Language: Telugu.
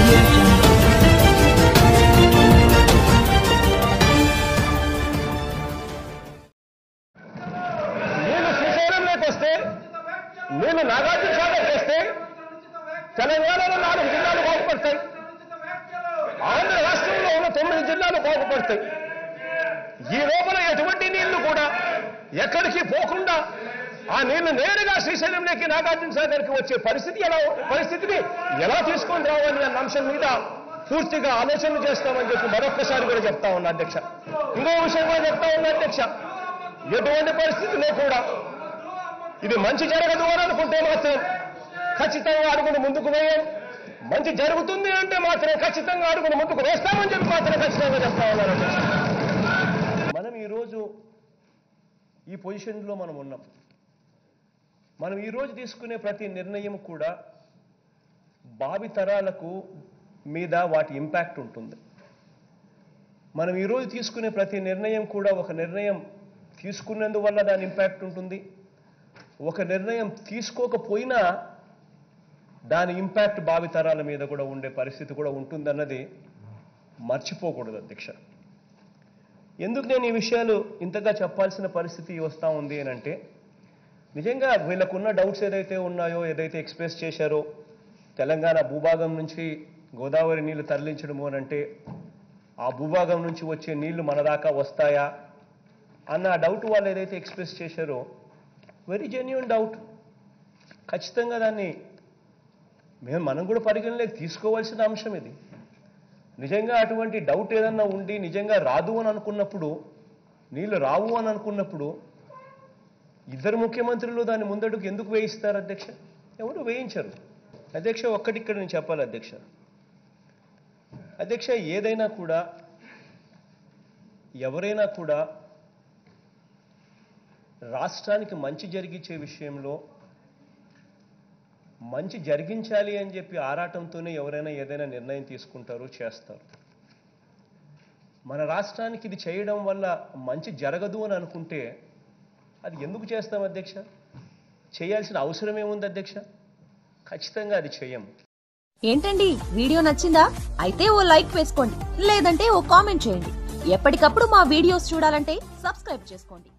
audio నేను వస్తే నేను నాగార్జున సాగర్ చేస్తే తెలంగాణలో నాలుగు జిల్లాలు బాగుపడతాయి. ఆంధ్ర రాష్ట్రంలో ఉన్న తొమ్మిది జిల్లాలు బాగుపడతాయి. ఈ లోపల ఎటువంటి నీళ్ళు కూడా ఎక్కడికి పోకుండా ఆ నీళ్ళు నేరుగా శ్రీశైలంలోకి నాగార్జున సాగర్కి వచ్చే పరిస్థితి ఎలా పరిస్థితిని ఎలా తీసుకొని రావాలి అన్న అంశం మీద పూర్తిగా ఆలోచనలు చేస్తామని చెప్పి మరొక్కసారి కూడా చెప్తా ఉన్నా అధ్యక్ష. ఇంకో విషయం కూడా చెప్తా ఉన్నా అధ్యక్ష. ఎటువంటి పరిస్థితిలో కూడా ఇది మంచి జరగదు అని అనుకుంటే మాత్రం ఖచ్చితంగా అడుగును ముందుకు వేయం మంచి జరుగుతుంది అంటే మాత్రం ఖచ్చితంగా అడుగును ముందుకు వేస్తామని చెప్పి మాత్రం ఖచ్చితంగా చెప్తా ఉన్నారు మనం ఈరోజు ఈ పొజిషన్లో మనం ఉన్నాం. మనం ఈరోజు తీసుకునే ప్రతి నిర్ణయం కూడా భావితరాలకు మీద వాటి ఇంపాక్ట్ ఉంటుంది. మనం ఈరోజు తీసుకునే ప్రతి నిర్ణయం కూడా ఒక నిర్ణయం తీసుకున్నందువల్ల దాని ఇంపాక్ట్ ఉంటుంది. ఒక నిర్ణయం తీసుకోకపోయినా దాని ఇంపాక్ట్ భావితరాల మీద కూడా ఉండే పరిస్థితి కూడా ఉంటుందన్నది మర్చిపోకూడదు అధ్యక్ష. ఎందుకు నేను ఈ విషయాలు ఇంతగా చెప్పాల్సిన పరిస్థితి వస్తూ ఉంది అని అంటే నిజంగా వీళ్ళకున్న డౌట్స్ ఏదైతే ఉన్నాయో ఏదైతే ఎక్స్ప్రెస్ చేశారో తెలంగాణ భూభాగం నుంచి గోదావరి నీళ్ళు తరలించడము అని అంటే ఆ భూభాగం నుంచి వచ్చే నీళ్ళు మన దాకా వస్తాయా అన్న డౌట్ వాళ్ళు ఏదైతే ఎక్స్ప్రెస్ చేశారో వెరీ జెన్యున్ డౌట్ ఖచ్చితంగా దాన్ని మేము మనం కూడా పరిగణలోకి తీసుకోవాల్సిన అంశం ఇది. నిజంగా అటువంటి డౌట్ ఏదన్నా ఉండి నిజంగా రాదు అని అనుకున్నప్పుడు నీళ్ళు రావు అని అనుకున్నప్పుడు ఇద్దరు ముఖ్యమంత్రులు దాన్ని ముందడుగు ఎందుకు వేయిస్తారు అధ్యక్ష? ఎవరు వేయించరు. అధ్యక్ష ఒక్కటి ఇక్కడ నేను చెప్పాలి అధ్యక్ష. అధ్యక్ష ఏదైనా కూడా ఎవరైనా కూడా రాష్ట్రానికి మంచి జరిగించే విషయంలో మంచి జరిగించాలి అని చెప్పి ఆరాటంతోనే ఎవరైనా ఏదైనా నిర్ణయం తీసుకుంటారు చేస్తారు. మన రాష్ట్రానికి ఇది చేయడం వల్ల మంచి జరగదు అని అనుకుంటే అది ఎందుకు చేస్తాం అధ్యక్ష? చేయాల్సిన అవసరం ఏముంది అధ్యక్ష? ఖచ్చితంగా అది చేయం. ఏంటండి? వీడియో నచ్చిందా? అయితే ఓ లైక్ వేసుకోండి. లేదంటే ఓ కామెంట్ చేయండి. ఎప్పటికప్పుడు మా వీడియోస్ చూడాలంటే సబ్స్క్రైబ్ చేసుకోండి.